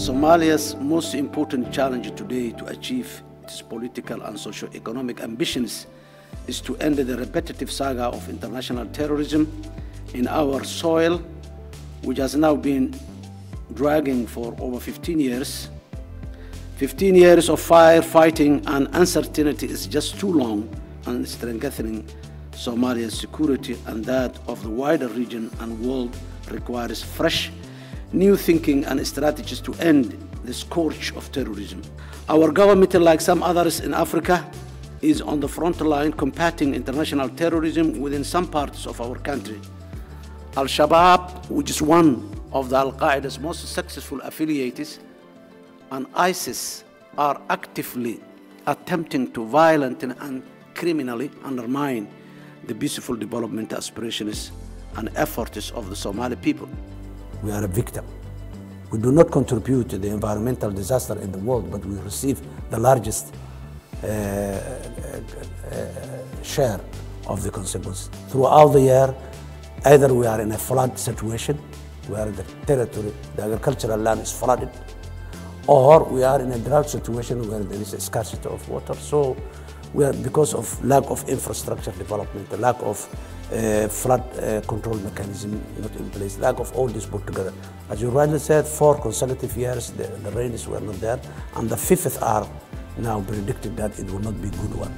Somalia's most important challenge today to achieve its political and socio-economic ambitions is to end the repetitive saga of international terrorism in our soil, which has now been dragging for over 15 years. 15 years of firefighting and uncertainty is just too long and strengthening Somalia's security and that of the wider region and world requires fresh new thinking and strategies to end the scourge of terrorism. Our government, like some others in Africa, is on the front line combating international terrorism within some parts of our country. Al Shabaab, which is one of the Al Qaeda's most successful affiliates, and ISIS are actively attempting to violently and criminally undermine the peaceful development aspirations and efforts of the Somali people we are a victim. We do not contribute to the environmental disaster in the world, but we receive the largest uh, uh, uh, share of the consequences. Throughout the year, either we are in a flood situation, where the territory, the agricultural land is flooded, or we are in a drought situation where there is a scarcity of water. So we are, because of lack of infrastructure development, the lack of uh, flood uh, control mechanism not in place, lack of all this put together. As you rightly said, four consecutive years the, the rains were not there, and the fifth are now predicted that it will not be good one.